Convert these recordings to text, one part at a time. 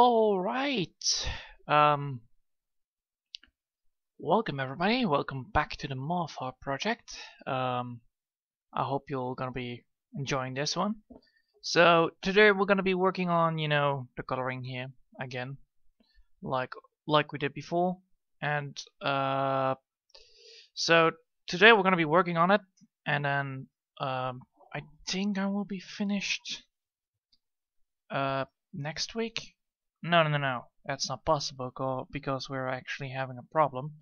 All right. Um, welcome everybody. Welcome back to the Morpha project. Um, I hope you're all gonna be enjoying this one. So today we're gonna be working on, you know, the coloring here again, like like we did before. And uh, so today we're gonna be working on it, and then um, I think I will be finished uh, next week. No, no, no, no. That's not possible because we're actually having a problem,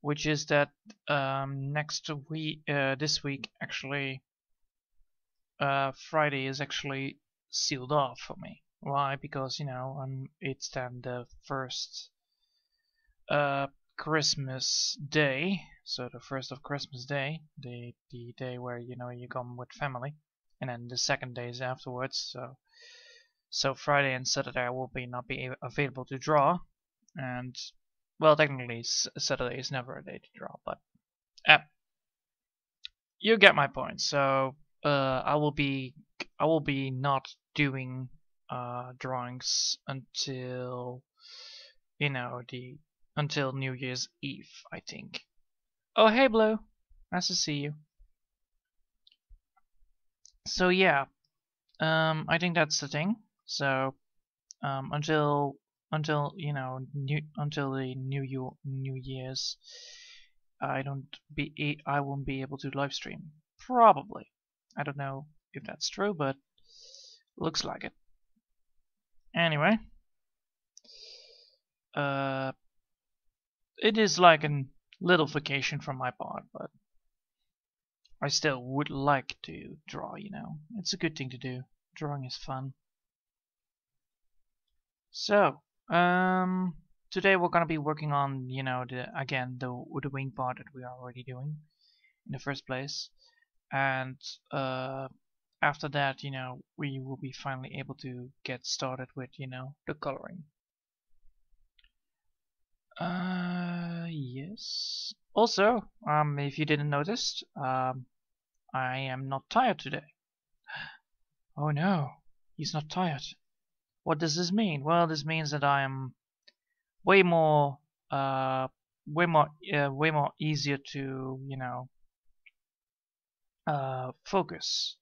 which is that um, next week, uh, this week, actually, uh, Friday is actually sealed off for me. Why? Because you know, um, it's then the first uh, Christmas day, so the first of Christmas day, the the day where you know you come with family, and then the second day is afterwards. So so Friday and Saturday I will be not be available to draw, and well, technically Saturday is never a day to draw, but uh, you get my point. So uh, I will be I will be not doing uh, drawings until you know the until New Year's Eve, I think. Oh hey Blue, nice to see you. So yeah, um, I think that's the thing. So um, until until you know new, until the new year, New Year's, I don't be I won't be able to live stream. Probably. I don't know if that's true, but looks like it. Anyway, uh, it is like a little vacation from my part, but I still would like to draw. You know, it's a good thing to do. Drawing is fun. So, um, today we're gonna be working on, you know, the again the the wing part that we are already doing in the first place, and uh, after that, you know, we will be finally able to get started with, you know, the coloring. Uh, yes. Also, um, if you didn't notice, um, I am not tired today. Oh no, he's not tired. What does this mean? Well, this means that I am way more, uh, way more, uh, way more easier to, you know, uh, focus.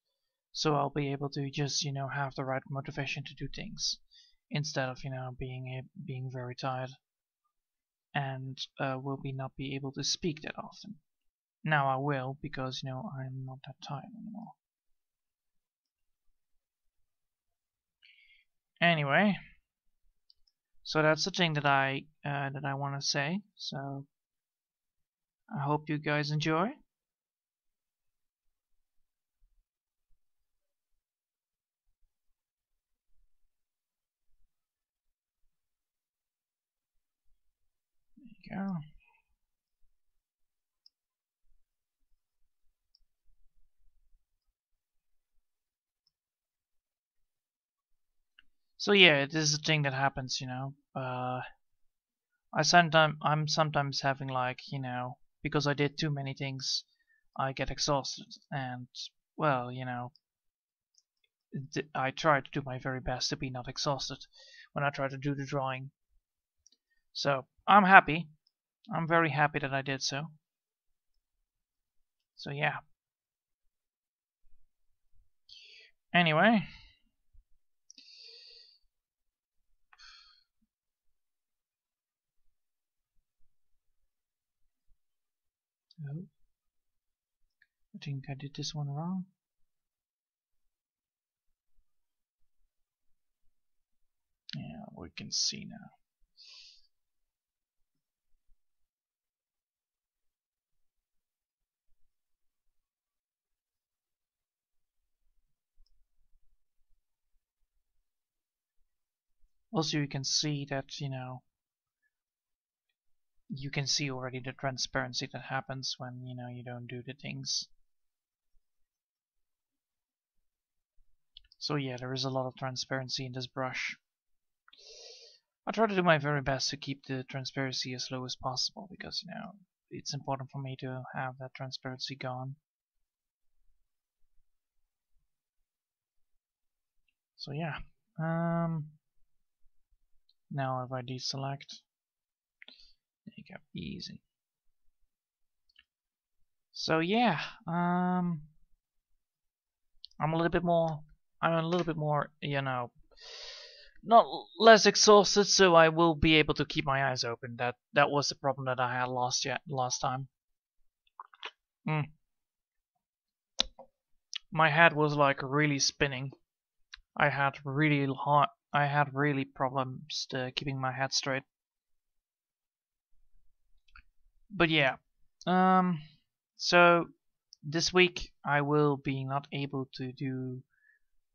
So I'll be able to just, you know, have the right motivation to do things instead of, you know, being being very tired and uh, will be not be able to speak that often. Now I will because, you know, I'm not that tired anymore. Anyway, so that's the thing that I uh, that I want to say. So I hope you guys enjoy. There you go. So yeah, this is a thing that happens, you know. Uh, I sometimes I'm sometimes having like you know because I did too many things, I get exhausted, and well, you know, I try to do my very best to be not exhausted when I try to do the drawing. So I'm happy. I'm very happy that I did so. So yeah. Anyway. Oh. I think I did this one wrong. Yeah, we can see now. Also, you can see that, you know, you can see already the transparency that happens when you know you don't do the things. So yeah, there is a lot of transparency in this brush. I try to do my very best to keep the transparency as low as possible because you know it's important for me to have that transparency gone. So yeah, um, Now if I deselect, you go, easy. So yeah, um, I'm a little bit more, I'm a little bit more, you know, not less exhausted, so I will be able to keep my eyes open. That that was the problem that I had last yet last time. Mm. My head was like really spinning. I had really hard, I had really problems keeping my head straight. But yeah, um, so this week I will be not able to do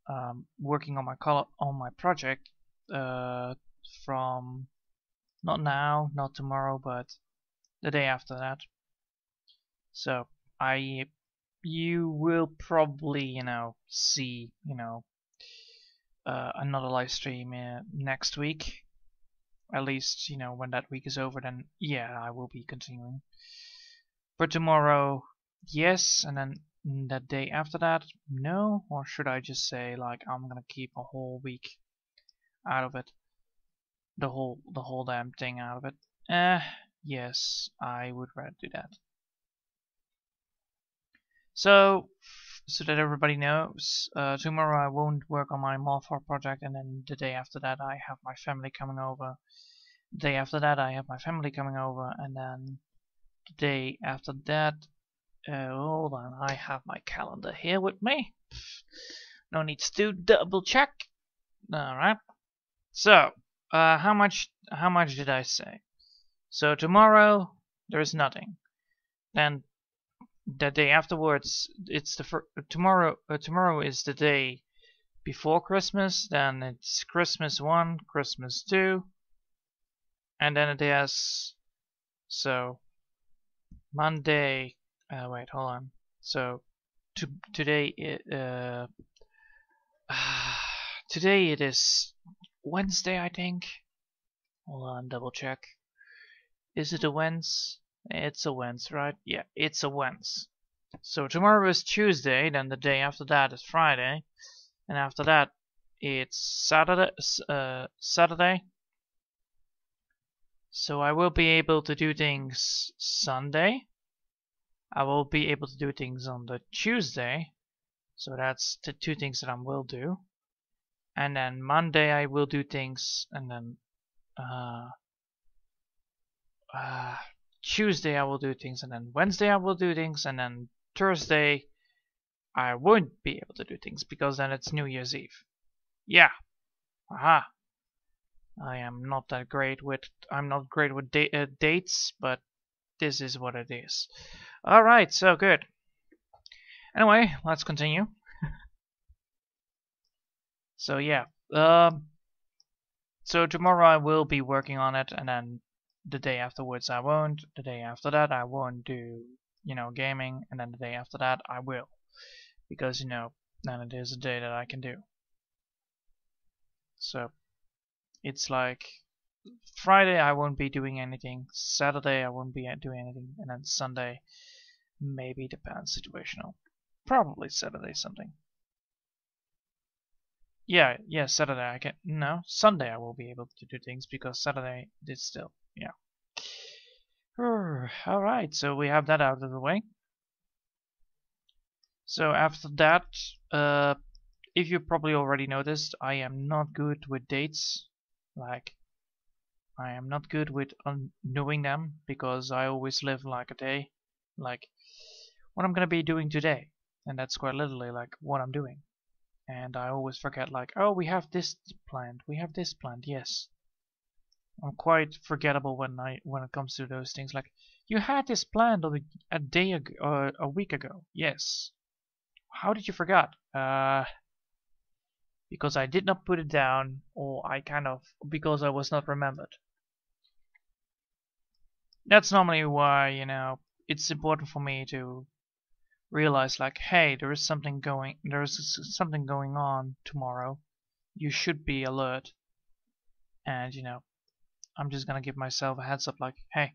um, working on my color on my project uh, from not now, not tomorrow, but the day after that. So I, you will probably, you know, see, you know, uh, another live stream uh, next week. At least, you know, when that week is over, then yeah, I will be continuing. For tomorrow, yes, and then the day after that, no, or should I just say like I'm gonna keep a whole week out of it. The whole the whole damn thing out of it. Eh, yes, I would rather do that. So, so that everybody knows, uh, tomorrow I won't work on my Malphar project, and then the day after that I have my family coming over. The day after that I have my family coming over, and then the day after that, uh, hold on, I have my calendar here with me. No need to double check. Alright. So, uh, how much how much did I say? So tomorrow there's nothing. Then the day afterwards, it's the fir- tomorrow. Uh, tomorrow is the day before Christmas. Then it's Christmas one, Christmas two, and then it has so Monday. Uh, wait, hold on. So to, today it uh, today it is Wednesday, I think. Hold on, double check. Is it a Wednesday? It's a Wednesday, right? Yeah, it's a Wednesday. So tomorrow is Tuesday, then the day after that is Friday, and after that it's Saturday. Uh, Saturday. So I will be able to do things Sunday. I will be able to do things on the Tuesday. So that's the two things that I will do and then Monday I will do things, and then uh, uh, Tuesday I will do things, and then Wednesday I will do things, and then Thursday I won't be able to do things because then it's New Year's Eve. Yeah, aha. I am not that great with I'm not great with da uh, dates, but this is what it is. All right, so good. Anyway, let's continue. So yeah, um, so tomorrow I will be working on it, and then the day afterwards I won't. The day after that I won't do, you know, gaming, and then the day after that I will, because you know, then it is a day that I can do. So it's like Friday I won't be doing anything. Saturday I won't be doing anything, and then Sunday maybe depends situational. Probably Saturday something. Yeah, yeah, Saturday I can. No, Sunday I will be able to do things because Saturday is still. Yeah. Alright, so we have that out of the way. So after that, uh, if you probably already noticed, I am not good with dates. Like, I am not good with knowing them because I always live like a day. Like, what I'm gonna be doing today. And that's quite literally like what I'm doing and I always forget like oh we have this planned we have this planned. Yes. I'm quite forgettable when I when it comes to those things like you had this planned a day ago or a week ago. Yes. How did you forget? Uh because I did not put it down or I kind of because I was not remembered. That's normally why you know it's important for me to realize like, hey, there is something going, there is something going on tomorrow. You should be alert. And you know, I'm just gonna give myself a heads up like, hey,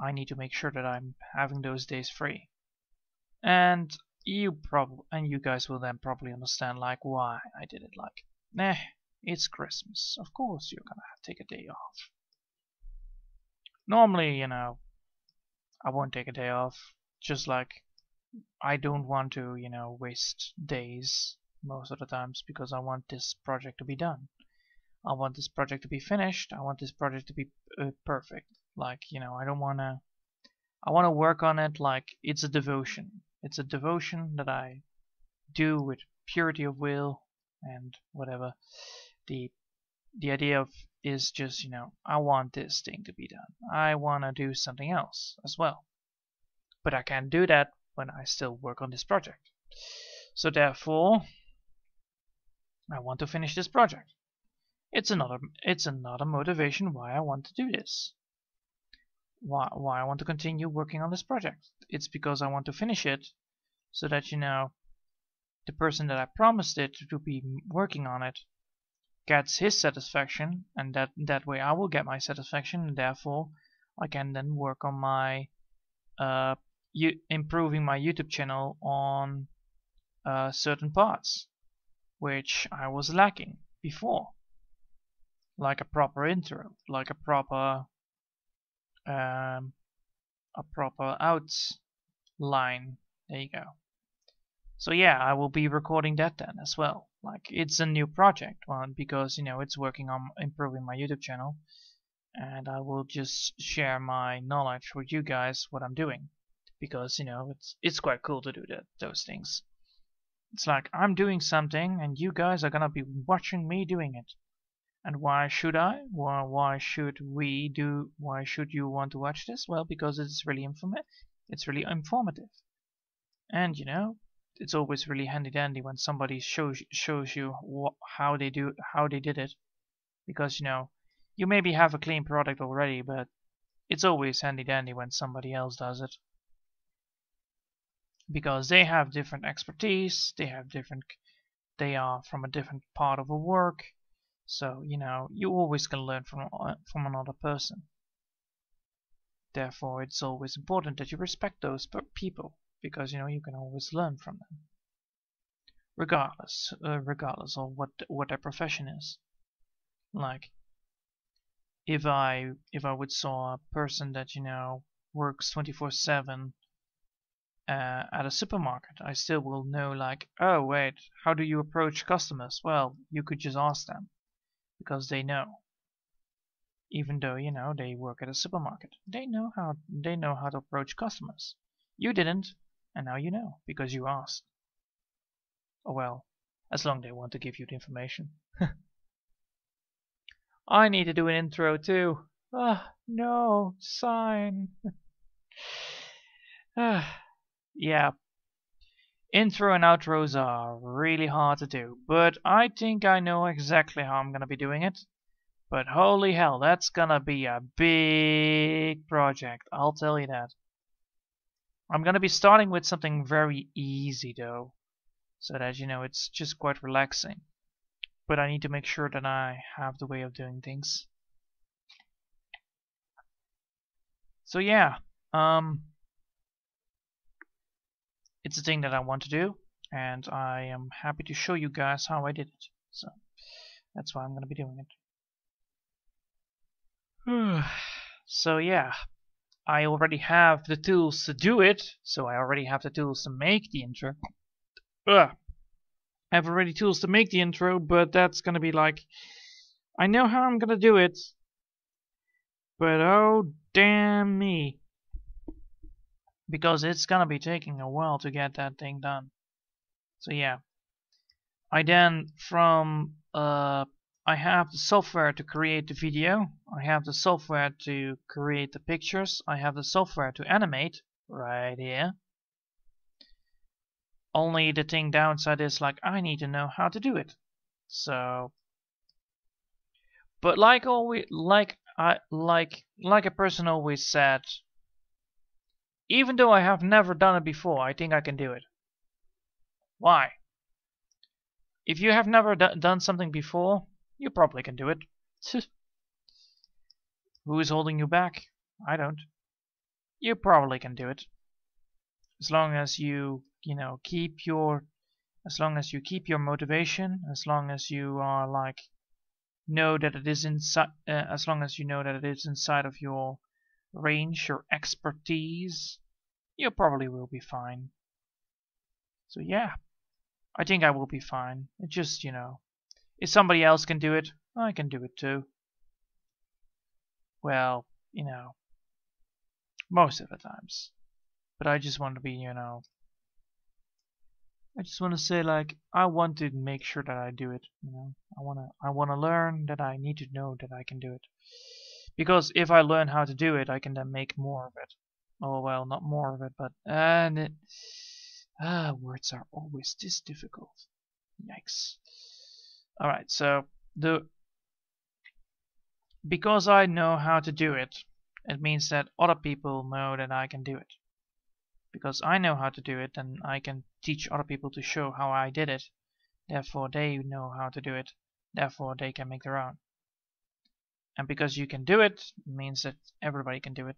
I need to make sure that I'm having those days free. And you probably and you guys will then probably understand like why I did it like, nah, It's Christmas. Of course you're gonna take a day off. Normally, you know, I won't take a day off. Just like I don't want to, you know, waste days most of the times because I want this project to be done. I want this project to be finished. I want this project to be uh, perfect. Like, you know, I don't want to I want to work on it like it's a devotion. It's a devotion that I do with purity of will and whatever. The the idea of is just, you know, I want this thing to be done. I want to do something else as well. But I can't do that when I still work on this project. So therefore, I want to finish this project. It's another it's another motivation why I want to do this. Why why I want to continue working on this project. It's because I want to finish it so that you know the person that I promised it to be working on it gets his satisfaction and that that way I will get my satisfaction and therefore I can then work on my uh, improving my YouTube channel on uh, certain parts which I was lacking before. Like a proper intro like a proper um, a proper outline. There you go. So yeah I will be recording that then as well. Like it's a new project one because you know it's working on improving my YouTube channel and I will just share my knowledge with you guys what I'm doing because you know it's it's quite cool to do that those things. It's like I'm doing something and you guys are gonna be watching me doing it. And why should I? Why why should we do why should you want to watch this? Well because it's really inform it's really informative. And you know it's always really handy dandy when somebody shows shows you how they do how they did it. Because you know you maybe have a clean product already but it's always handy dandy when somebody else does it because they have different expertise they have different they are from a different part of a work. So you know you always can learn from uh, from another person. Therefore it's always important that you respect those people because you know you can always learn from them. Regardless uh, regardless of what what their profession is. Like if i if i would saw a person that you know works 24 7 uh, at a supermarket i still will know like oh wait how do you approach customers well you could just ask them because they know even though you know they work at a supermarket they know how they know how to approach customers you didn't and now you know, because you asked. Oh well, as long as they want to give you the information. I need to do an intro too. Ah, no, sign. ah, yeah. Intro and outros are really hard to do, but I think I know exactly how I'm gonna be doing it. But holy hell, that's gonna be a big project, I'll tell you that. I'm to be starting with something very easy though, so that you know it's just quite relaxing. But I need to make sure that I have the way of doing things. So yeah, um, it's a thing that I want to do, and I am happy to show you guys how I did it. So that's why I'm going to be doing it. so yeah, I already have the tools to do it, so I already have the tools to make the intro. Ugh. I have already tools to make the intro, but that's gonna be like, I know how I'm gonna do it, but oh damn me. Because it's gonna be taking a while to get that thing done. So yeah. I then, from uh, I have the software to create the video, I have the software to create the pictures, I have the software to animate, right here. Only the thing downside is like I need to know how to do it. So but like always like I like like a person always said even though I have never done it before, I think I can do it. Why? If you have never done something before, you probably can do it. Who is holding you back? I don't. You probably can do it. As long as you, you know, keep your as long as you keep your motivation, as long as you are like know that it is inside uh, as long as you know that it is inside of your range your expertise you probably will be fine so yeah I think I will be fine it just you know if somebody else can do it I can do it too well you know most of the times but I just want to be you know I just want to say like I want to make sure that I do it. You know, I wanna I wanna learn that I need to know that I can do it. Because if I learn how to do it, I can then make more of it. Oh well, not more of it, but and it, ah, words are always this difficult. Yikes. All right, so the because I know how to do it, it means that other people know that I can do it because I know how to do it and I can teach other people to show how I did it. Therefore they know how to do it. Therefore they can make their own. And because you can do it means that everybody can do it.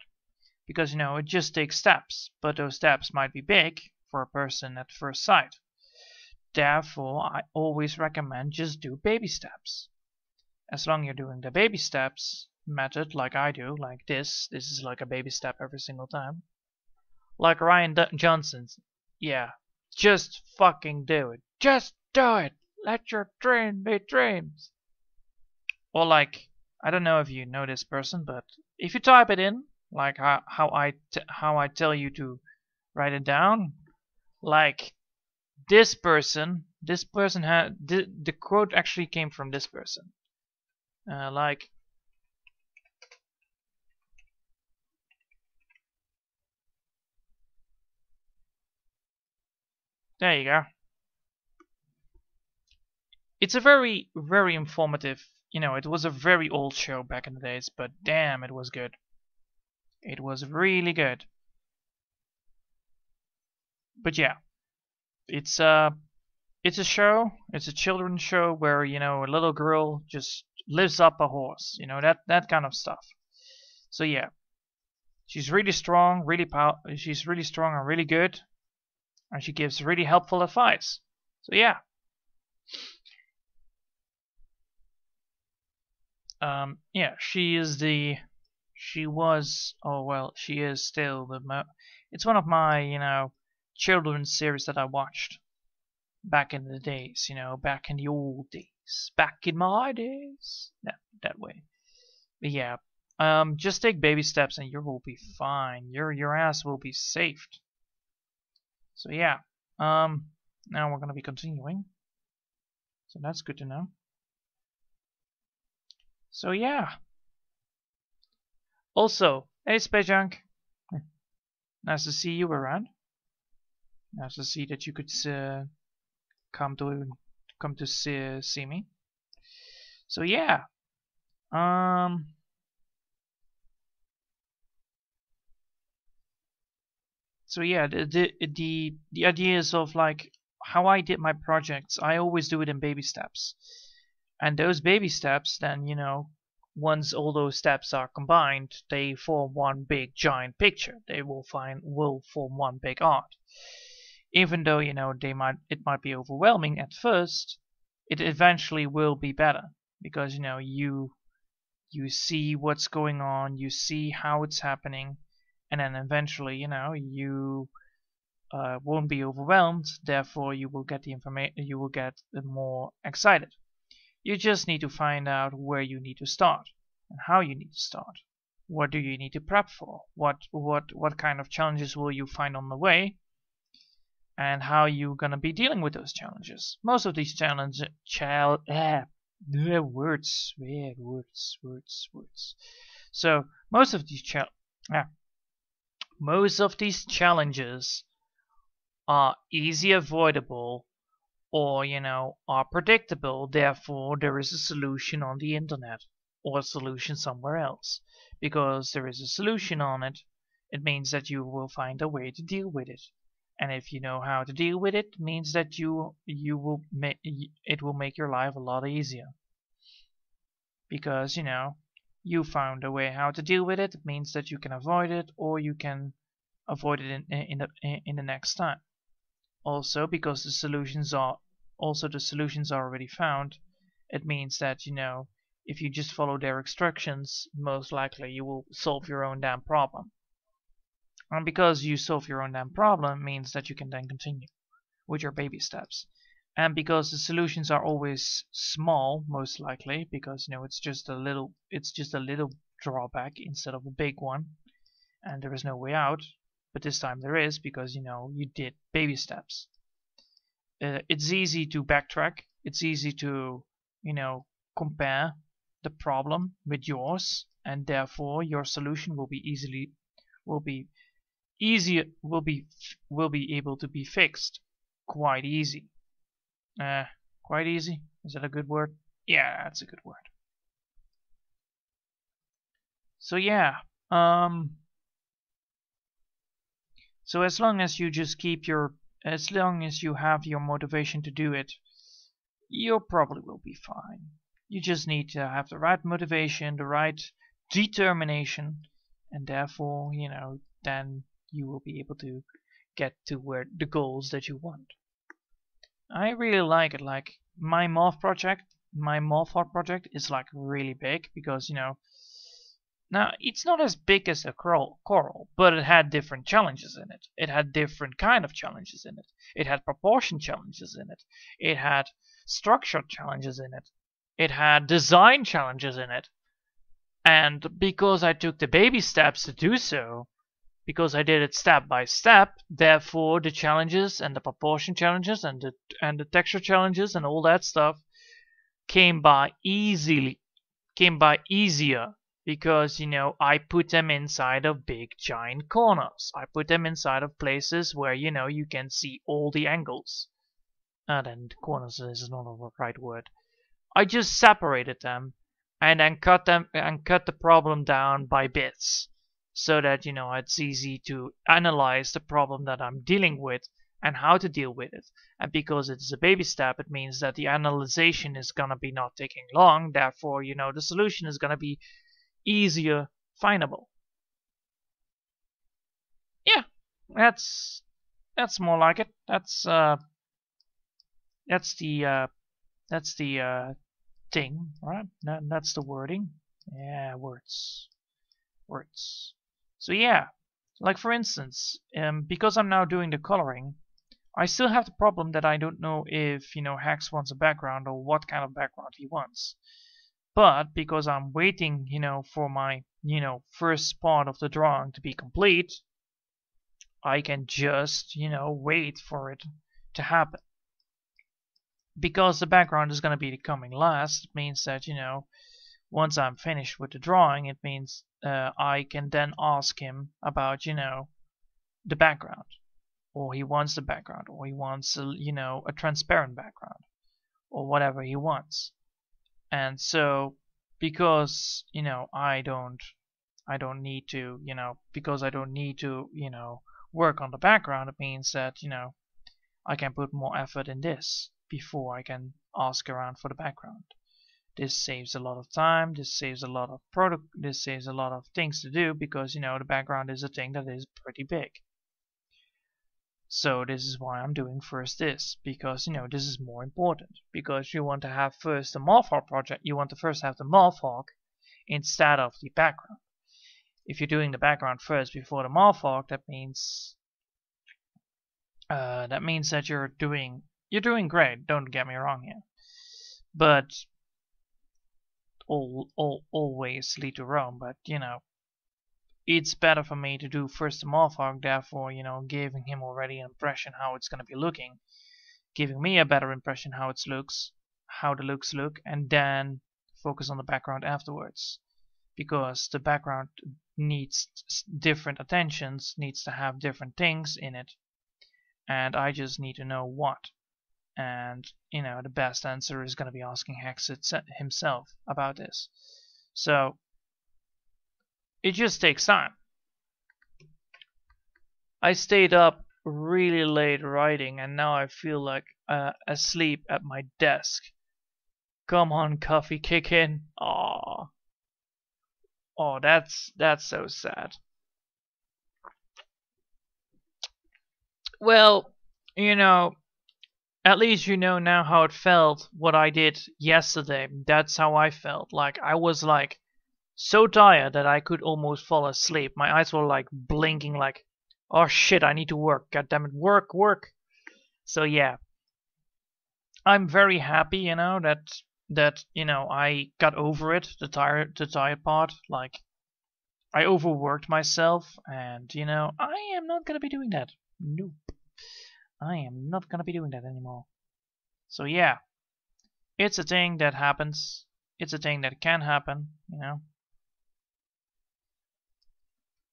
Because you know it just takes steps, but those steps might be big for a person at first sight. Therefore I always recommend just do baby steps. As long as you're doing the baby steps method like I do, like this, this is like a baby step every single time like Ryan D- Johnson's. Yeah, just fucking do it. Just do it. Let your dream be dreams. Or like, I don't know if you know this person, but if you type it in, like how, how I how I tell you to write it down, like this person, this person had the, the quote actually came from this person. Uh, like There you go. It's a very, very informative, you know, it was a very old show back in the days, but damn, it was good. It was really good. But yeah, it's a, uh, it's a show, it's a children's show where, you know, a little girl just lives up a horse, you know, that, that kind of stuff. So yeah, she's really strong, really pow she's really strong and really good, and she gives really helpful advice. So yeah. Um, yeah, she is the, she was, oh well, she is still the, mo it's one of my, you know, children's series that I watched back in the days, you know, back in the old days, back in my days, that, that way. But yeah, um, just take baby steps and you will be fine. Your, your ass will be saved. So yeah, um, now we're going to be continuing. So that's good to know. So yeah. Also, hey Space Junk. Nice to see you around. Nice to see that you could uh, come to come to see, see me. So yeah. Um so yeah the, the the the ideas of like how I did my projects I always do it in baby steps and those baby steps then you know once all those steps are combined they form one big giant picture they will find will form one big art even though you know they might it might be overwhelming at first it eventually will be better because you know you you see what's going on you see how it's happening and then eventually, you know, you uh, won't be overwhelmed. Therefore, you will get the information. You will get the more excited. You just need to find out where you need to start and how you need to start. What do you need to prep for? What what what kind of challenges will you find on the way? And how are you gonna be dealing with those challenges? Most of these challenges, chal eh, words, yeah, words, words, words. So most of these chal yeah, most of these challenges are easy avoidable or, you know, are predictable. Therefore, there is a solution on the internet or a solution somewhere else. Because there is a solution on it, it means that you will find a way to deal with it. And if you know how to deal with it, means that you you will make it will make your life a lot easier. Because, you know, you found a way how to deal with it. It means that you can avoid it or you can avoid it in, in, the, in the next time. Also, because the solutions are also the solutions are already found, it means that you know if you just follow their instructions, most likely you will solve your own damn problem. And because you solve your own damn problem means that you can then continue with your baby steps. And because the solutions are always small, most likely, because you know it's just a little it's just a little drawback instead of a big one, and there is no way out. But this time there is because you know you did baby steps. Uh, it's easy to backtrack. It's easy to you know compare the problem with yours, and therefore your solution will be easily will be easier will be will be able to be fixed quite easy. Uh, quite easy. Is that a good word? Yeah, that's a good word. So yeah, um, so as long as you just keep your, as long as you have your motivation to do it, you probably will be fine. You just need to have the right motivation, the right determination, and therefore, you know, then you will be able to get to where the goals that you want. I really like it. Like my morph project, my morph project is like really big because you know. Now it's not as big as a coral, but it had different challenges in it. It had different kind of challenges in it. It had proportion challenges in it. It had structure challenges in it. It had design challenges in it. And because I took the baby steps to do so, because I did it step by step, therefore the challenges and the proportion challenges and the and the texture challenges and all that stuff came by easily came by easier because you know I put them inside of big giant corners. I put them inside of places where you know you can see all the angles. And then corners is not the right word. I just separated them and then cut them and cut the problem down by bits so that you know it's easy to analyze the problem that I'm dealing with and how to deal with it. And because it's a baby step, it means that the analyzation is gonna be not taking long. Therefore, you know the solution is gonna be easier findable. Yeah, that's that's more like it. That's uh, that's the uh, that's the uh, thing, right? That, that's the wording. Yeah, words, words. So yeah, like for instance, um, because I'm now doing the coloring, I still have the problem that I don't know if, you know, Hex wants a background or what kind of background he wants. But because I'm waiting, you know, for my, you know, first part of the drawing to be complete, I can just, you know, wait for it to happen. Because the background is going to be coming last, it means that, you know, once I'm finished with the drawing, it means uh, I can then ask him about, you know, the background. Or he wants the background, or he wants, a, you know, a transparent background, or whatever he wants. And so, because, you know, I don't, I don't need to, you know, because I don't need to, you know, work on the background, it means that, you know, I can put more effort in this before I can ask around for the background. This saves a lot of time. This saves a lot of product. This saves a lot of things to do because you know the background is a thing that is pretty big. So this is why I'm doing first this because you know this is more important because you want to have first the Morphhawk project. You want to first have the Morphhawk instead of the background. If you're doing the background first before the Morphhawk, that means uh, that means that you're doing you're doing great. Don't get me wrong here, but all, all, always lead to Rome, but you know, it's better for me to do first the Morphhawk, therefore, you know, giving him already an impression how it's gonna be looking, giving me a better impression how it looks, how the looks look, and then focus on the background afterwards. Because the background needs different attentions, needs to have different things in it, and I just need to know what and you know the best answer is going to be asking Hex himself about this. So it just takes time. I stayed up really late writing and now I feel like uh, asleep at my desk. Come on, coffee, kick in. Aww. Oh, that's that's so sad. Well, you know, at least you know now how it felt what I did yesterday. That's how I felt. Like I was like so tired that I could almost fall asleep. My eyes were like blinking like oh shit, I need to work. God damn it, work, work. So yeah. I'm very happy, you know, that that, you know, I got over it, the tired the tired part. Like I overworked myself and you know, I am not gonna be doing that. Nope. I am not gonna be doing that anymore. So yeah, it's a thing that happens. It's a thing that can happen, you know.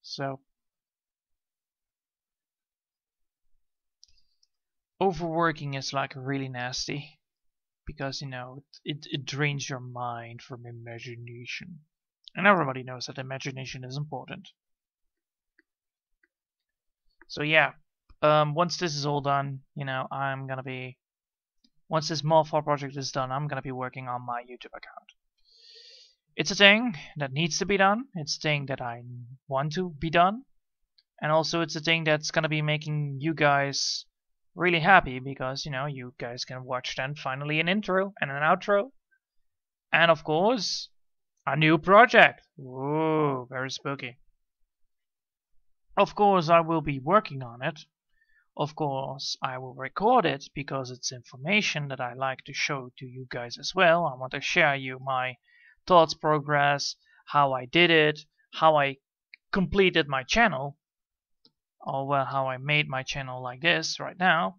So overworking is like really nasty because you know it, it drains your mind from imagination and everybody knows that imagination is important so yeah um, once this is all done, you know, I'm gonna be once this Morphar project is done, I'm gonna be working on my YouTube account. It's a thing that needs to be done. It's a thing that I want to be done, and also it's a thing that's gonna be making you guys really happy because you know you guys can watch then finally an intro and an outro, and of course a new project. Ooh, very spooky. Of course, I will be working on it of course, I will record it because it's information that I like to show to you guys as well. I want to share you my thoughts progress, how I did it, how I completed my channel, or well, how I made my channel like this right now.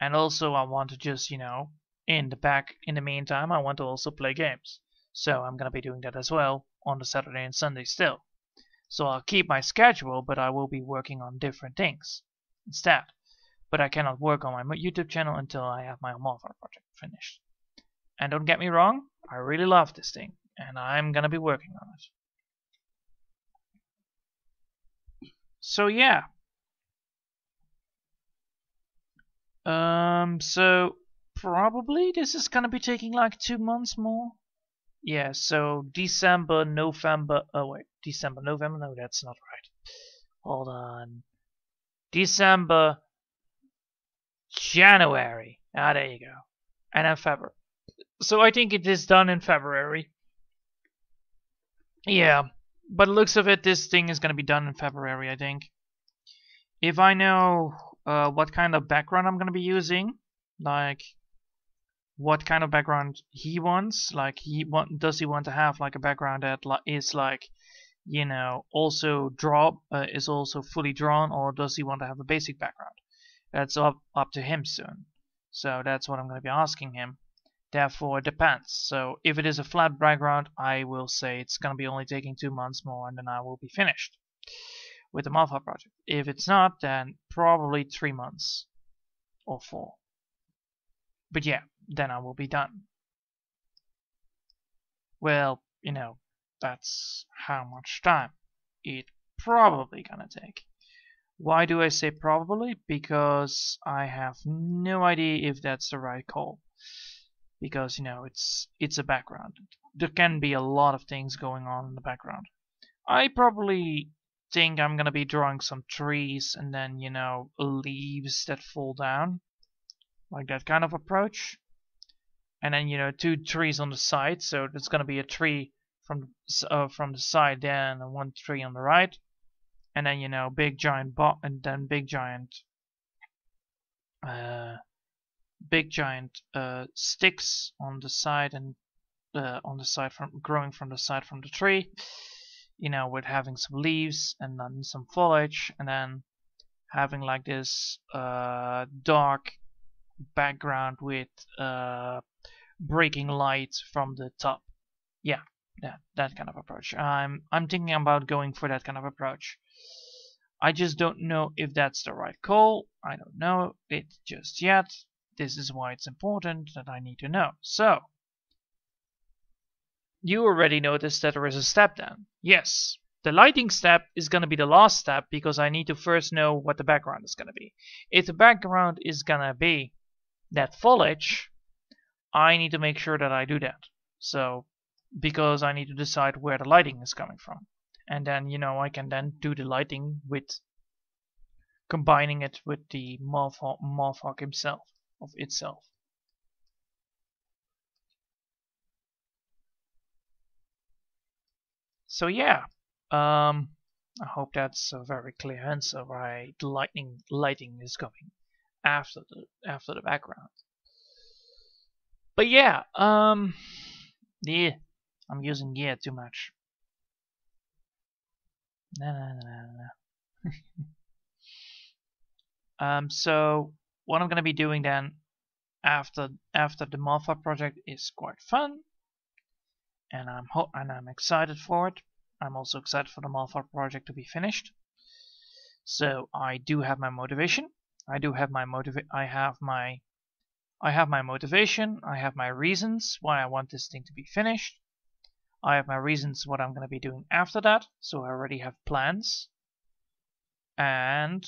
And also I want to just, you know, in the back, in the meantime, I want to also play games. So I'm going to be doing that as well on the Saturday and Sunday still. So I'll keep my schedule, but I will be working on different things instead. But I cannot work on my YouTube channel until I have my Morphar project finished. And don't get me wrong, I really love this thing, and I'm gonna be working on it. So yeah. Um, so probably this is gonna be taking like two months more. Yeah, so December, November, oh wait, December, November, no, that's not right. Hold on. December, January. Ah, there you go. And then February. So I think it is done in February. Yeah, but looks of it, this thing is gonna be done in February, I think. If I know uh, what kind of background I'm gonna be using, like what kind of background he wants, like he want, does he want to have like a background that is like you know, also draw uh, is also fully drawn, or does he want to have a basic background? That's up up to him soon. So that's what I'm going to be asking him. Therefore, it depends. So if it is a flat background, I will say it's going to be only taking two months more, and then I will be finished with the Morphar project. If it's not, then probably three months or four. But yeah, then I will be done. Well, you know, that's how much time it probably gonna take. Why do I say probably? Because I have no idea if that's the right call. Because you know it's it's a background. There can be a lot of things going on in the background. I probably think I'm gonna be drawing some trees and then you know leaves that fall down, like that kind of approach. And then you know two trees on the side, so there's gonna be a tree from uh, from the side then and one tree on the right and then you know big giant bot and then big giant uh, big giant uh, sticks on the side and uh, on the side from growing from the side from the tree you know with having some leaves and then some foliage and then having like this uh, dark background with uh, breaking light from the top yeah that that kind of approach. I'm I'm thinking about going for that kind of approach. I just don't know if that's the right call. I don't know it just yet. This is why it's important that I need to know. So, you already noticed that there is a step then. Yes, the lighting step is going to be the last step because I need to first know what the background is going to be. If the background is going to be that foliage, I need to make sure that I do that. So because I need to decide where the lighting is coming from. And then, you know, I can then do the lighting with combining it with the Morphawk himself. Of itself. So yeah, um, I hope that's a very clear answer why the lightning lighting is coming after the after the background. But yeah, um, yeah, I'm using yeah too much. Nah, nah, nah, nah. um, so what I'm gonna be doing then after after the Malphite project is quite fun, and I'm and I'm excited for it. I'm also excited for the Malphite project to be finished. So I do have my motivation. I do have my motiva I have my I have my motivation, I have my reasons why I want this thing to be finished. I have my reasons what I'm going to be doing after that, so I already have plans. And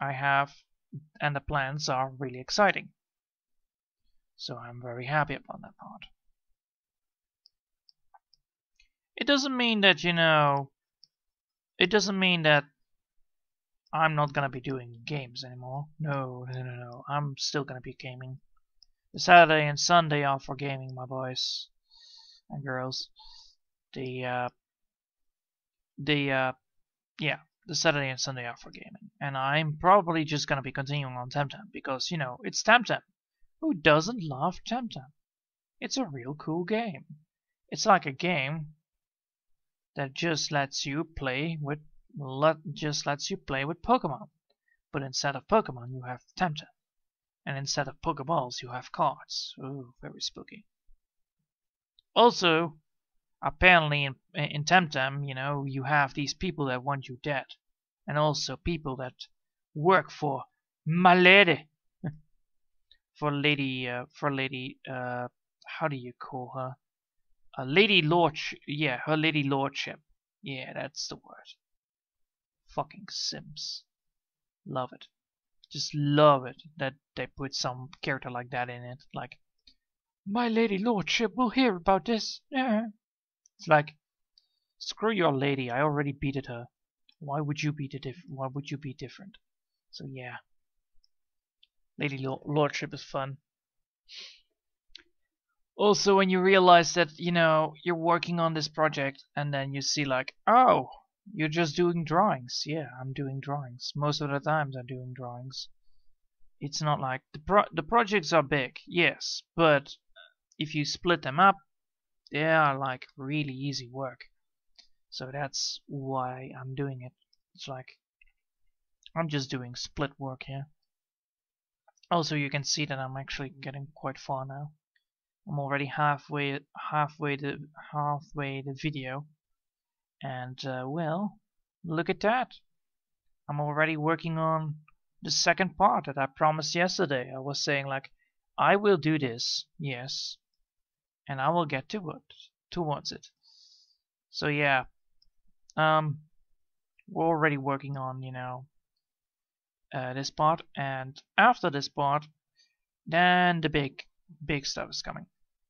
I have and the plans are really exciting. So I'm very happy about that part. It doesn't mean that, you know, it doesn't mean that I'm not gonna be doing games anymore. No, no, no, no. I'm still gonna be gaming. The Saturday and Sunday are for gaming, my boys and girls. The uh, the uh, yeah, the Saturday and Sunday are for gaming, and I'm probably just gonna be continuing on Temtem because you know it's Temtem. Who doesn't love Temtem? It's a real cool game. It's like a game that just lets you play with let, just lets you play with Pokemon. But instead of Pokemon, you have Temtem. And instead of Pokeballs, you have cards. Ooh, very spooky. Also, apparently in, in Temtem, you know, you have these people that want you dead. And also people that work for my lady. for lady, uh, for lady, uh, how do you call her? A lady lordship. Yeah, her lady lordship. Yeah, that's the word. Fucking Sims. Love it. Just love it that they put some character like that in it. Like, my lady lordship will hear about this. It's like, screw your lady. I already beated her. Why would you be the diff- Why would you be different? So yeah, lady lordship is fun. Also, when you realize that you know you're working on this project, and then you see like, oh, you're just doing drawings. Yeah, I'm doing drawings. Most of the times I'm doing drawings. It's not like the pro the projects are big, yes, but if you split them up, they are like really easy work. So that's why I'm doing it. It's like I'm just doing split work here. Also, you can see that I'm actually getting quite far now. I'm already halfway halfway the halfway the video and uh, well, look at that. I'm already working on the second part that I promised yesterday. I was saying like, I will do this, yes, and I will get to it, towards it. So yeah, um, we're already working on, you know, uh, this part, and after this part, then the big, big stuff is coming.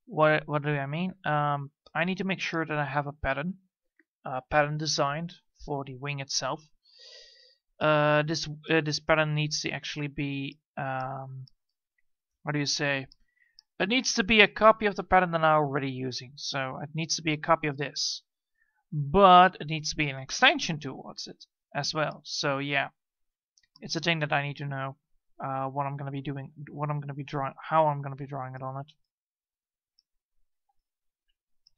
What, what do I mean? Um, I need to make sure that I have a pattern a pattern designed for the wing itself. Uh, this uh, this pattern needs to actually be um, what do you say? It needs to be a copy of the pattern that I'm already using. So it needs to be a copy of this, but it needs to be an extension towards it as well. So yeah, it's a thing that I need to know uh, what I'm going to be doing, what I'm going to be drawing, how I'm going to be drawing it on it.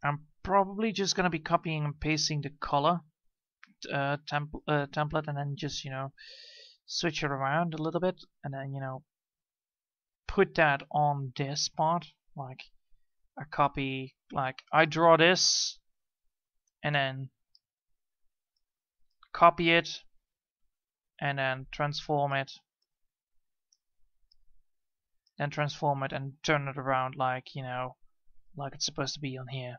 I'm probably just going to be copying and pasting the color uh, temp uh, template and then just, you know, switch it around a little bit and then, you know, put that on this part. Like, a copy, like, I draw this and then copy it and then transform it then transform it and turn it around like you know like it's supposed to be on here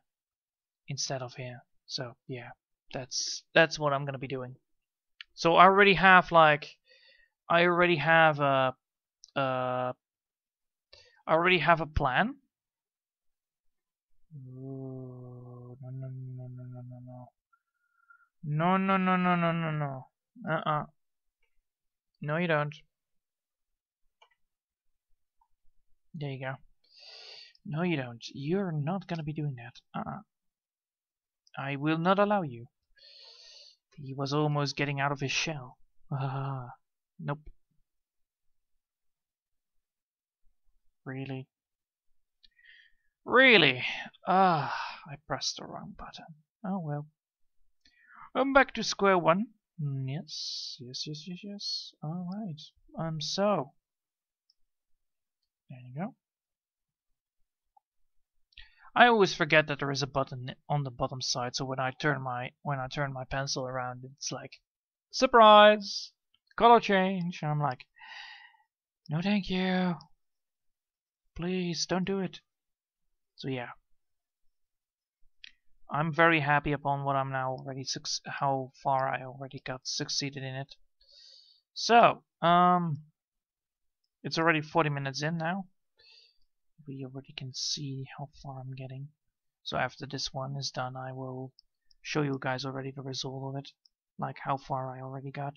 instead of here. So yeah, that's that's what I'm gonna be doing. So I already have like I already have a uh I already have a plan. Ooh, no no no no no no no no no no no no no no uh uh no you don't There you go. No, you don't. You're not gonna be doing that. Uh-uh. I will not allow you. He was almost getting out of his shell. Ah, nope. Really? Really? Ah, I pressed the wrong button. Oh well. I'm back to square one. Mm, yes, yes, yes, yes, yes. Alright. Um, so. There you go. I always forget that there is a button on the bottom side, so when I turn my when I turn my pencil around, it's like, surprise, color change. And I'm like, no, thank you. Please don't do it. So yeah, I'm very happy upon what I'm now already how far I already got succeeded in it. So um, it's already 40 minutes in now we already can see how far I'm getting. So after this one is done, I will show you guys already the result of it, like how far I already got.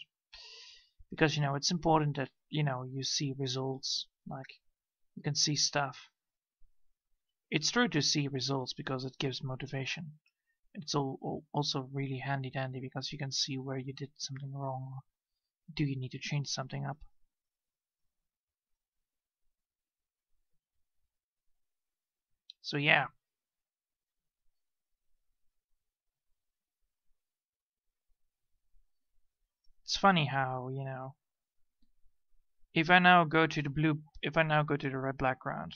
Because, you know, it's important that, you know, you see results, like you can see stuff. It's true to see results because it gives motivation. It's also really handy dandy because you can see where you did something wrong. Do you need to change something up? So yeah. It's funny how, you know, if I now go to the blue, if I now go to the red background,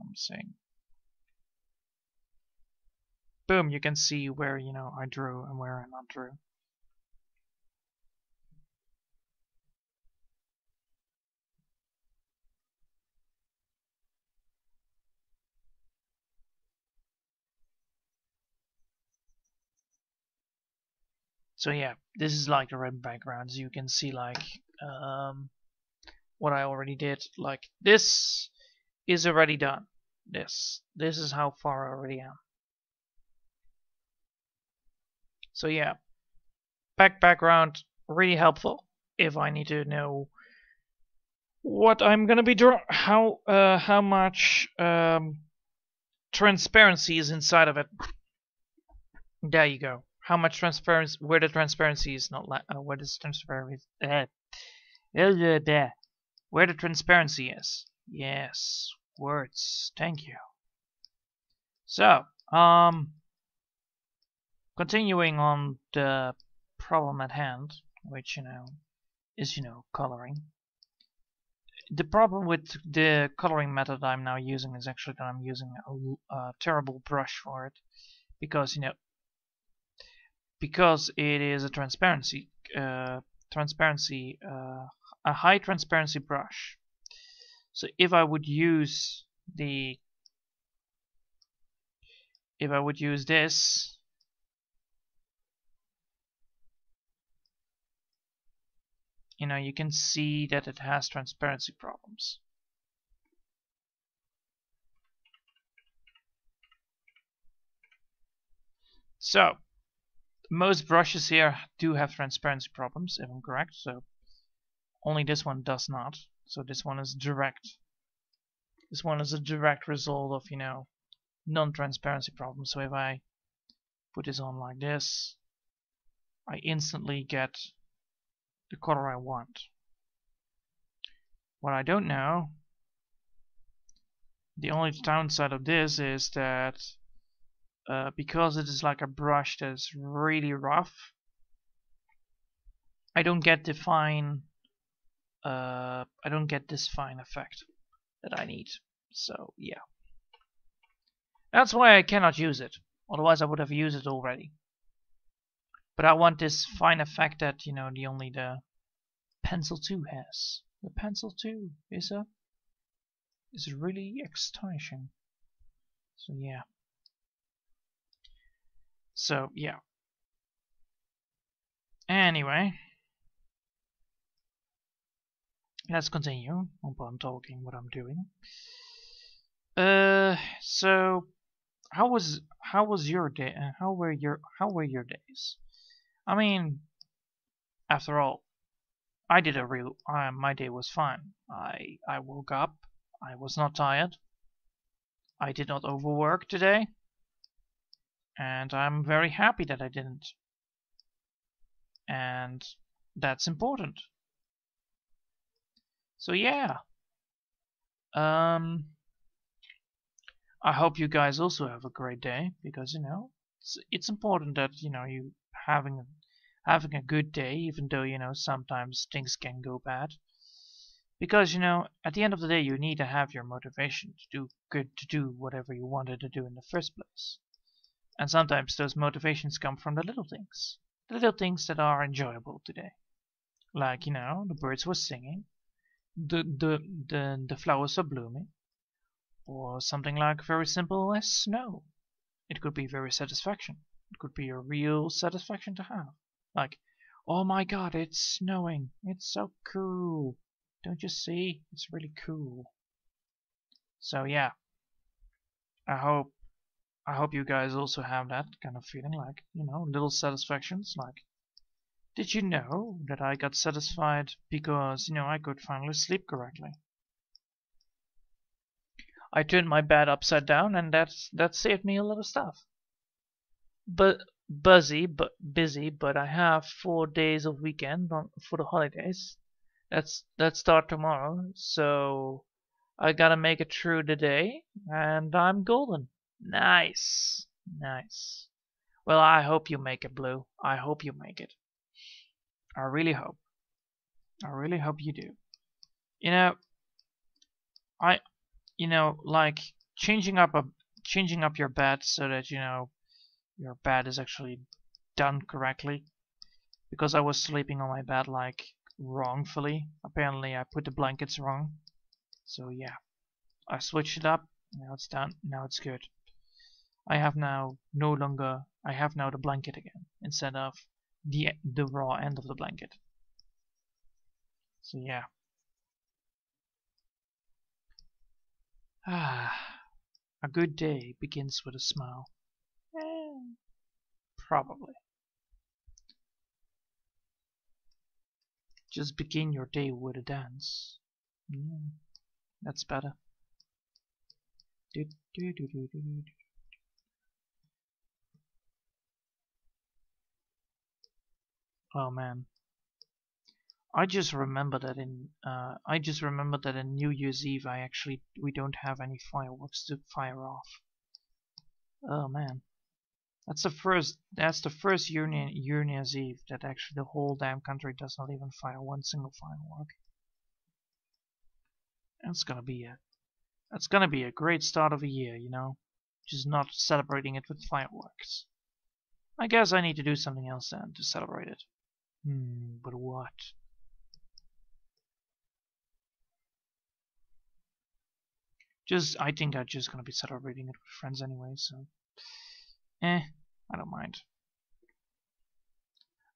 I'm saying, boom, you can see where, you know, I drew and where I not drew. So yeah, this is like the red backgrounds. You can see like um, what I already did. Like this is already done. This this is how far I already am. So yeah, back background really helpful if I need to know what I'm gonna be draw how uh, how much um, transparency is inside of it. There you go how much transparency, where the transparency is not, uh, where the transparency, uh, where the transparency is. Yes, words. Thank you. So, um, continuing on the problem at hand, which you know is you know coloring. The problem with the coloring method I'm now using is actually that I'm using a, a terrible brush for it, because you know because it is a transparency uh, transparency uh, a high transparency brush so if I would use the if I would use this you know you can see that it has transparency problems so most brushes here do have transparency problems, if I'm correct, so only this one does not. So this one is direct. This one is a direct result of, you know, non-transparency problems. So if I put this on like this, I instantly get the color I want. What I don't know, the only downside of this is that uh, because it is like a brush that's really rough I don't get the fine uh, I don't get this fine effect that I need. So yeah. That's why I cannot use it. Otherwise I would have used it already but I want this fine effect that you know the only the pencil 2 has the pencil 2 is a is really astonishing so yeah so, yeah. Anyway, let's continue I'm talking what I'm doing. Uh, so how was how was your day? Uh, how were your how were your days? I mean, after all, I did a real. Uh, my day was fine. I I woke up. I was not tired. I did not overwork today. And I'm very happy that I didn't. And that's important. So yeah. Um I hope you guys also have a great day because you know it's it's important that you know you having having a good day even though you know sometimes things can go bad. Because you know at the end of the day you need to have your motivation to do good to do whatever you wanted to do in the first place. And sometimes those motivations come from the little things the little things that are enjoyable today. Like you know the birds were singing the the the, the flowers are blooming or something like very simple as snow. It could be very satisfaction it could be a real satisfaction to have like oh my god it's snowing it's so cool don't you see? It's really cool. So yeah. I hope I hope you guys also have that kind of feeling like, you know, little satisfactions like did you know that I got satisfied because, you know, I could finally sleep correctly? I turned my bed upside down and that's that saved me a lot of stuff. But busy but busy, but I have four days of weekend on, for the holidays Let's let's start tomorrow. So I gotta make it through the day, and I'm golden. Nice, nice. Well, I hope you make it, Blue. I hope you make it. I really hope. I really hope you do. You know, I, you know, like changing up a changing up your bed so that you know your bed is actually done correctly. Because I was sleeping on my bed like wrongfully. Apparently I put the blankets wrong. So yeah, I switched it up. Now it's done. Now it's good. I have now no longer, I have now the blanket again instead of the, the raw end of the blanket. So yeah. Ah, a good day begins with a smile. Probably. Just begin your day with a dance. Yeah, that's better. Do, do, do. Oh man. I just remember that in uh, I just remember that in New Year's Eve I actually we don't have any fireworks to fire off. Oh man. That's the first. That's the first Year Year's Eve that actually the whole damn country does not even fire one single firework. That's gonna be a. That's gonna be a great start of a year, you know. Just not celebrating it with fireworks. I guess I need to do something else then to celebrate it. Hmm, but what? Just, I think I'm just gonna be celebrating it with friends anyway, so. Eh, I don't mind.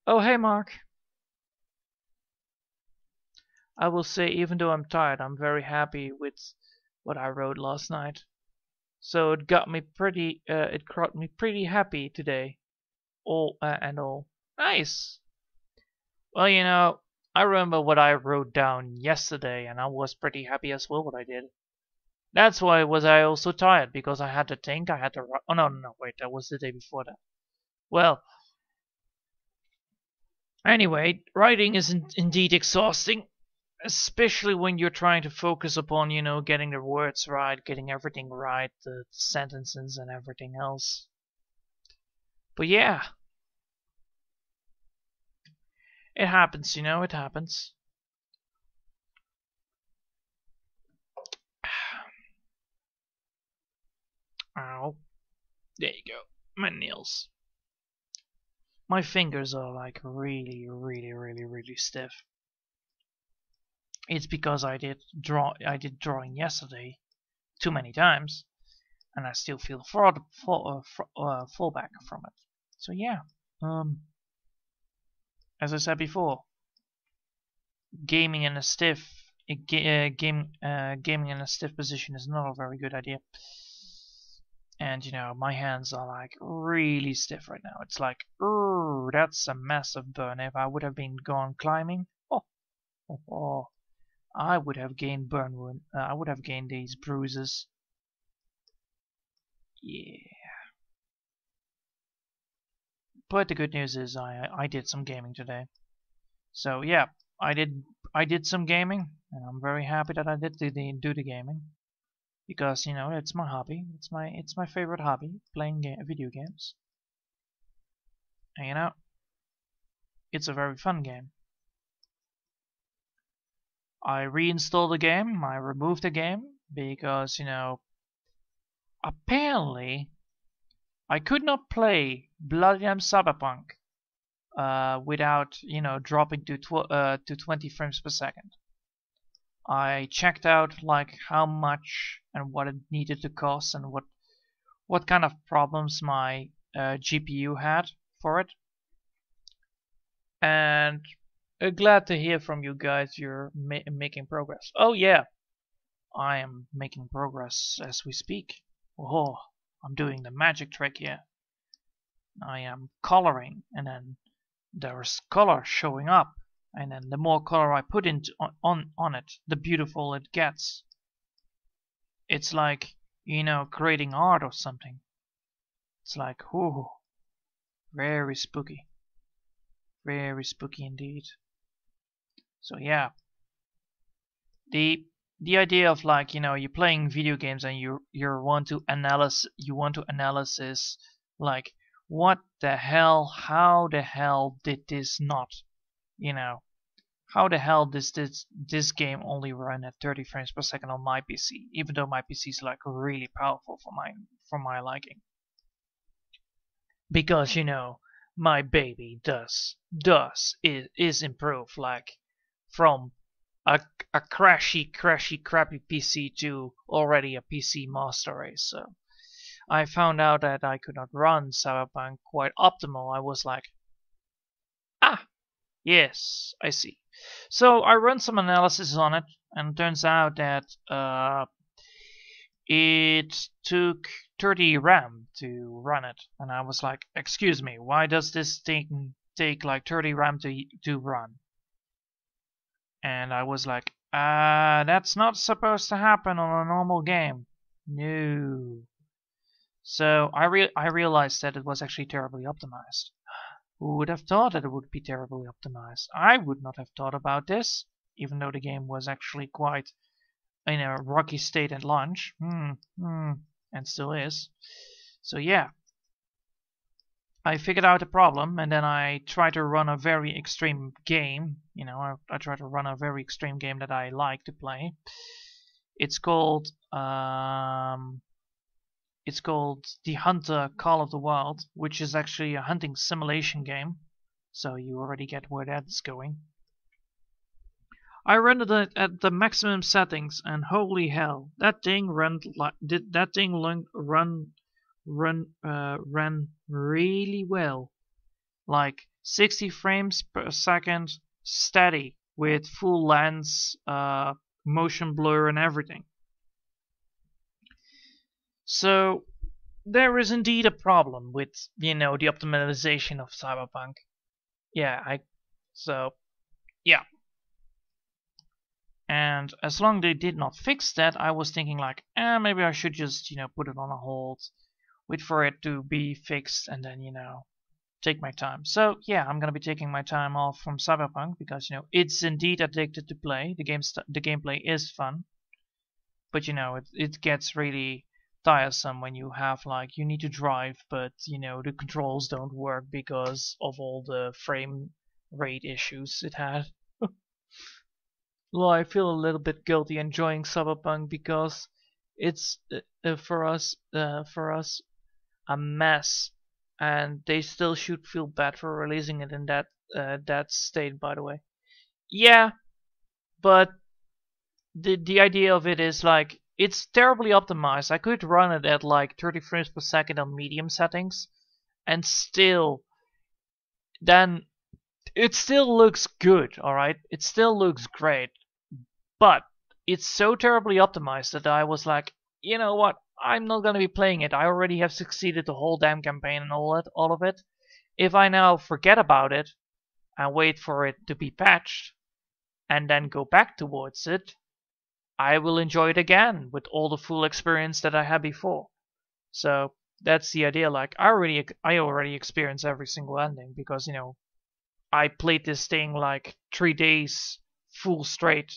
Oh, hey, Mark. I will say, even though I'm tired, I'm very happy with what I wrote last night. So it got me pretty, uh, it got me pretty happy today. All uh, and all. Nice. Well, you know, I remember what I wrote down yesterday, and I was pretty happy as well what I did. That's why was I also tired because I had to think. I had to. Oh no, no, no! Wait, that was the day before that. Well, anyway, writing is in indeed exhausting, especially when you're trying to focus upon, you know, getting the words right, getting everything right, the sentences and everything else. But yeah, it happens, you know, it happens. Ow. There you go. My nails. My fingers are like really, really, really, really stiff. It's because I did draw I did drawing yesterday too many times and I still feel fraud, fall, uh, uh, fallback from it. So yeah, um, as I said before, gaming in a stiff uh, game uh, gaming in a stiff position is not a very good idea and you know my hands are like really stiff right now it's like ooh that's a massive burn if i would have been gone climbing oh, oh, oh I would have gained burn wound. Uh, I would have gained these bruises. Yeah. But the good news is I I did some gaming today. So yeah, I did I did some gaming, and I'm very happy that I did do the, do the gaming because you know it's my hobby. It's my it's my favorite hobby, playing ga video games. And you know, it's a very fun game. I reinstalled the game. I removed the game because you know, apparently, I could not play Bloody Cyberpunk uh, without you know dropping to tw uh, to 20 frames per second. I checked out like how much and what it needed to cost and what what kind of problems my uh, GPU had for it. And uh, glad to hear from you guys. You're ma making progress. Oh yeah, I am making progress as we speak. Oh, I'm doing the magic trick here. I am coloring, and then there's color showing up and then the more color I put into on, on, it, the beautiful it gets. It's like, you know, creating art or something. It's like, whoo, very spooky. Very spooky indeed. So yeah. The the idea of like, you know, you're playing video games and you you want to analyze you want to analysis like what the hell how the hell did this not you know, how the hell does this this game only run at 30 frames per second on my PC, even though my PC is like really powerful for my for my liking. Because you know, my baby does does is is improved like from a a crashy crashy crappy PC to already a PC master race. So I found out that I could not run Cyberpunk quite optimal. I was like, ah, Yes, I see. So I run some analysis on it, and it turns out that uh, it took 30 RAM to run it. And I was like, excuse me, why does this thing take like 30 RAM to, to run? And I was like, uh, that's not supposed to happen on a normal game. No. So I re I realized that it was actually terribly optimized. Who would have thought that it would be terribly optimized? I would not have thought about this, even though the game was actually quite in a rocky state at launch. Hmm, hmm, and still is. So yeah. I figured out the problem and then I tried to run a very extreme game. You know, I, I tried to run a very extreme game that I like to play. It's called um, it's called The Hunter Call of the Wild, which is actually a hunting simulation game. So you already get where that's going. I rendered it at the maximum settings, and holy hell, that thing ran did that thing run run uh, ran really well, like 60 frames per second, steady with full lens, uh, motion blur, and everything. So there is indeed a problem with, you know, the optimization of Cyberpunk. Yeah, I so yeah. And as long they did not fix that, I was thinking like, eh, maybe I should just, you know, put it on a hold, wait for it to be fixed, and then, you know, take my time. So yeah, I'm gonna be taking my time off from Cyberpunk because you know it's indeed addicted to play. The game, the gameplay is fun, but you know it it gets really tiresome when you have like you need to drive but you know the controls don't work because of all the frame rate issues it had. well, I feel a little bit guilty enjoying Cyberpunk because it's uh, uh, for us uh, for us a mess and they still should feel bad for releasing it in that uh, that state by the way. Yeah, but the the idea of it is like it's terribly optimized. I could run it at like 30 frames per second on medium settings and still then it still looks good, alright? It still looks great. But it's so terribly optimized that I was like, you know what? I'm not gonna be playing it. I already have succeeded the whole damn campaign and all it all of it. If I now forget about it and wait for it to be patched and then go back towards it, I will enjoy it again with all the full experience that I had before. So that's the idea. Like I already, I already experienced every single ending because you know, I played this thing like three days full straight,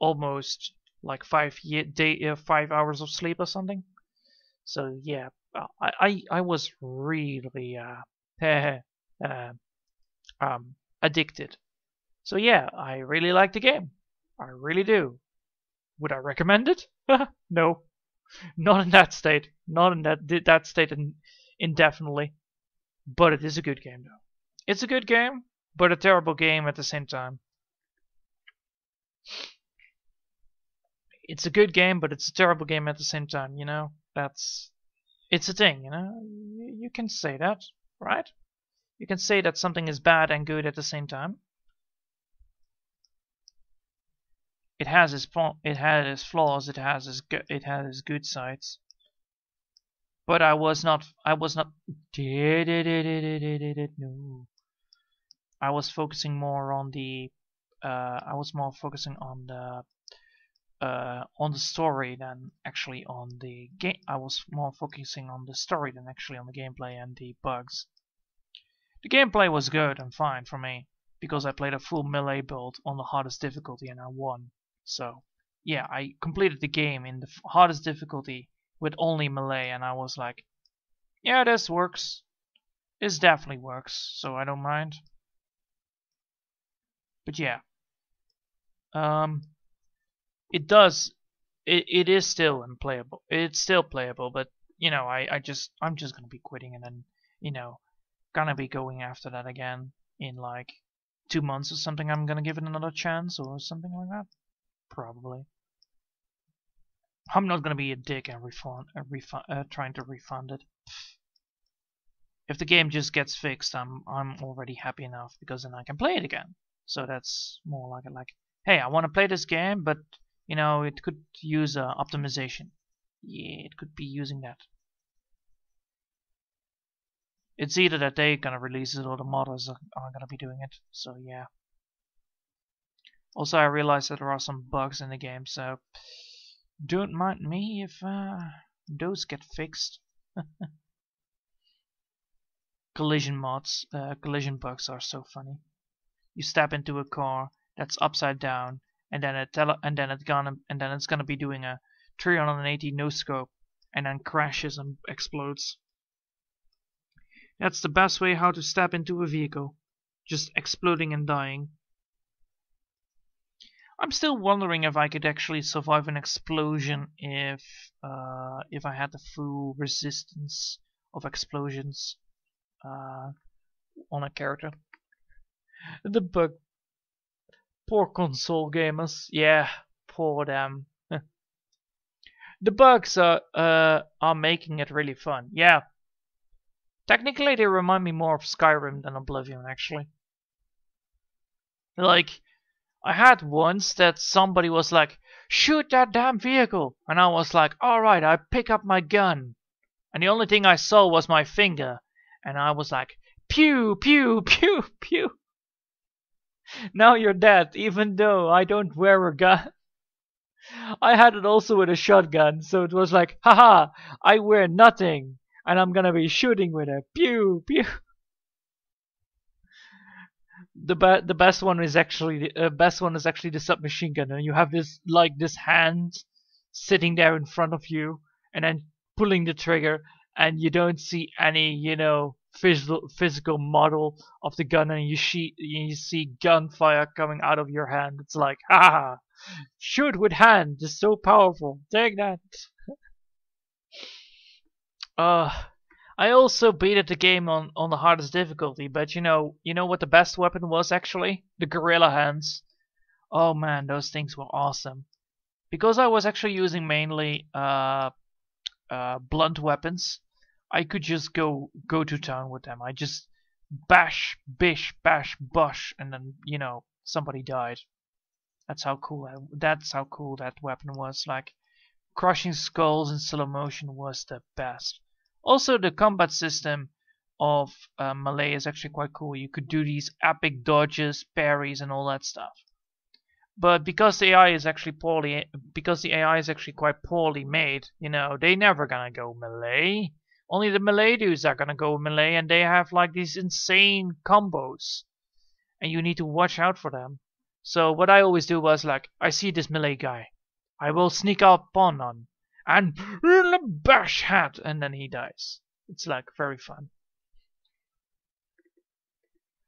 almost like five day, uh, five hours of sleep or something. So yeah, I I, I was really uh, uh um addicted. So yeah, I really like the game. I really do. Would I recommend it? no, not in that state. Not in that that state in, indefinitely. But it is a good game though. It's a good game, but a terrible game at the same time. It's a good game, but it's a terrible game at the same time. You know, that's it's a thing. You know, you can say that, right? You can say that something is bad and good at the same time. It has its it has its flaws. It has its it has its good sides. But I was not. I was not. No. I was focusing more on the. Uh, I was more focusing on the. Uh, on the story than actually on the game. I was more focusing on the story than actually on the gameplay and the bugs. The gameplay was good and fine for me because I played a full melee build on the hardest difficulty and I won. So, yeah, I completed the game in the hardest difficulty with only melee, and I was like, yeah, this works. This definitely works, so I don't mind. But yeah, um, it does. It it is still unplayable. It's still playable, but you know, I I just I'm just gonna be quitting and then you know, gonna be going after that again in like two months or something. I'm gonna give it another chance or something like that. Probably. I'm not gonna be a dick and refund, uh, refund uh, trying to refund it. If the game just gets fixed, I'm I'm already happy enough because then I can play it again. So that's more like. Like, hey, I want to play this game, but you know it could use uh, optimization. Yeah, it could be using that. It's either that they're gonna release it or the modders are, are gonna be doing it. So yeah. Also, I realized that there are some bugs in the game, so don't mind me if uh, those get fixed. collision mods, uh, collision bugs are so funny. You step into a car that's upside down, and then it tele- and then it's gonna and then it's gonna be doing a 380 no scope, and then crashes and explodes. That's the best way how to step into a vehicle, just exploding and dying. I'm still wondering if I could actually survive an explosion if uh, if I had the full resistance of explosions uh, on a character. The bug. Poor console gamers. Yeah, poor them. the bugs are uh, are making it really fun. Yeah. Technically, they remind me more of Skyrim than Oblivion, actually. Like, I had once that somebody was like, shoot that damn vehicle. And I was like, alright, I pick up my gun. And the only thing I saw was my finger. And I was like, pew, pew, pew, pew. Now you're dead, even though I don't wear a gun. I had it also with a shotgun, so it was like, haha, I wear nothing, and I'm gonna be shooting with a pew, pew the be- the best one is actually the uh, best one is actually the submachine gun, and you have this like this hand sitting there in front of you, and then pulling the trigger, and you don't see any you know physical physical model of the gun, and you see you see gunfire coming out of your hand. It's like ah, shoot with hand, it's so powerful. Take that. uh I also beat the game on, on the hardest difficulty, but you know, you know what the best weapon was actually? The gorilla hands. Oh man, those things were awesome. Because I was actually using mainly uh, uh, blunt weapons, I could just go go to town with them. I just bash, bish, bash, bush, and then you know somebody died. That's how cool. I, that's how cool that weapon was. Like crushing skulls in slow motion was the best. Also, the combat system of uh, Melee is actually quite cool. You could do these epic dodges, parries, and all that stuff. but because the AI is actually poorly, because the AI is actually quite poorly made, you know, they never gonna go melee. Only the melee dudes are gonna go melee, and they have like these insane combos, and you need to watch out for them. So what I always do was like, I see this melee guy, I will sneak up on him and bash hat, and then he dies. It's like very fun.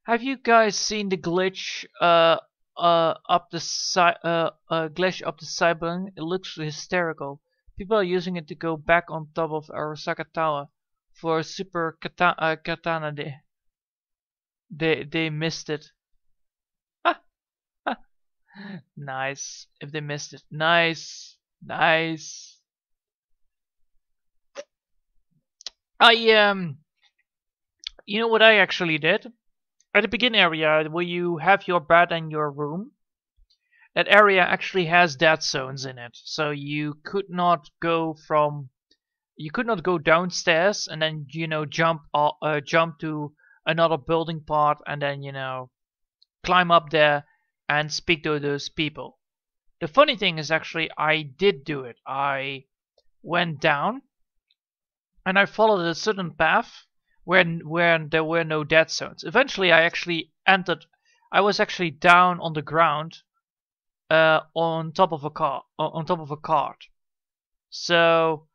Have you guys seen the glitch uh uh up the side uh, uh glitch up the Cyberlink? It looks hysterical. People are using it to go back on top of Arasaka Tower for a super kata uh, katana day. They they missed it. nice. If they missed it, nice, nice. I um, you know what I actually did at the beginning area where you have your bed and your room. That area actually has dead zones in it, so you could not go from you could not go downstairs and then you know jump uh, uh, jump to another building part and then you know climb up there and speak to those people. The funny thing is actually I did do it. I went down and I followed a certain path where where there were no dead zones. Eventually I actually entered I was actually down on the ground uh, on top of a car on top of a cart. So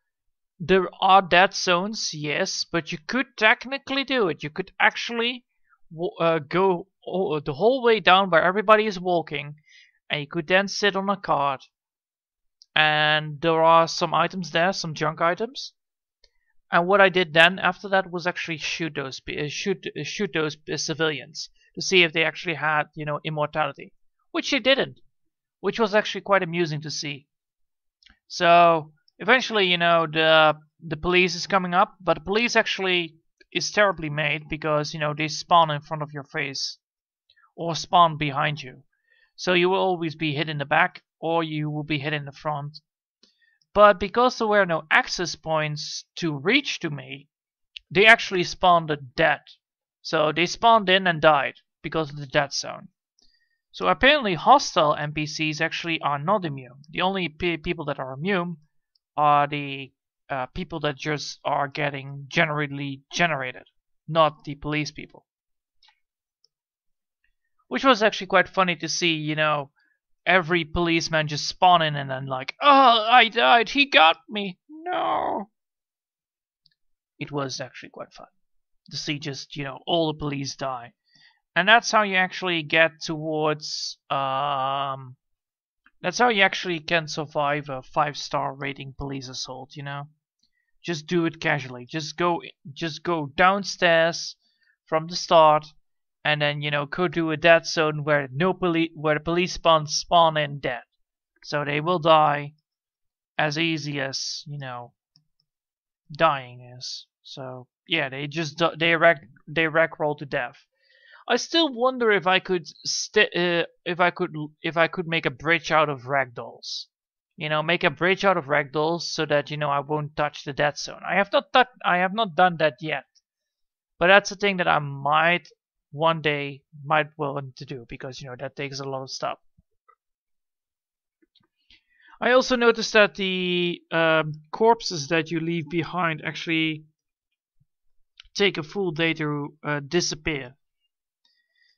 there are dead zones, yes, but you could technically do it. You could actually uh, go the whole way down where everybody is walking, and you could then sit on a cart. And there are some items there, some junk items. And what I did then after that was actually shoot those uh, shoot uh, shoot those uh, civilians to see if they actually had you know immortality, which they didn't, which was actually quite amusing to see. So eventually, you know, the the police is coming up, but the police actually is terribly made because you know they spawn in front of your face or spawn behind you. So you will always be hit in the back or you will be hit in the front. But because there were no access points to reach to me, they actually spawned dead. So they spawned in and died because of the dead zone. So apparently hostile NPCs actually are not immune. The only people that are immune are the uh, people that just are getting generally generated, not the police people. Which was actually quite funny to see, you know, every policeman just spawning and then like, oh, I died, he got me, no. It was actually quite fun to see just, you know, all the police die. And that's how you actually get towards um that's how you actually can survive a five star rating police assault, you know? Just do it casually. Just go just go downstairs from the start and then, you know, go to a death zone where no police where police spawn spawn in dead. So they will die as easy as, you know, dying is. So yeah, they just they wreck they wreck roll to death. I still wonder if I could st- uh, if I could if I could make a bridge out of ragdolls. You know, make a bridge out of ragdolls so that you know I won't touch the death zone. I have not tou- I have not done that yet, but that's a thing that I might one day might want to do because you know that takes a lot of stuff. I also noticed that the um, corpses that you leave behind actually take a full day to uh, disappear.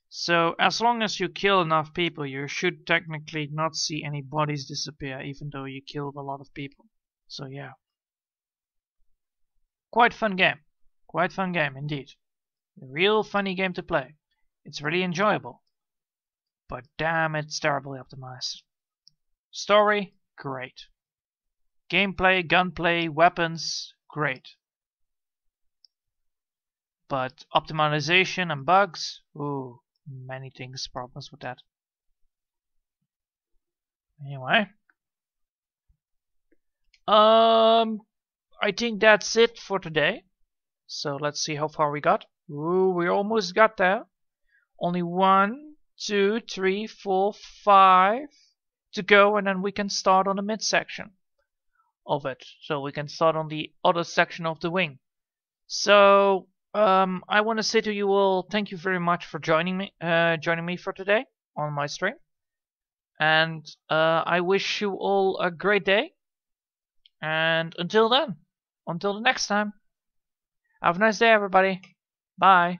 So as long as you kill enough people, you should technically not see any bodies disappear, even though you killed a lot of people. So yeah. Quite fun game. Quite fun game indeed. A real funny game to play. It's really enjoyable. But damn, it's terribly optimized. Story, great. Gameplay, gunplay, weapons, great. But optimization and bugs, ooh, many things problems with that. Anyway. Um I think that's it for today. So let's see how far we got. Ooh, we almost got there. Only one, two, three, four, five to go and then we can start on the midsection of it. So we can start on the other section of the wing. So um, I want to say to you all, thank you very much for joining me, uh, joining me for today on my stream. And uh, I wish you all a great day. And until then, until the next time, have a nice day, everybody. Bye.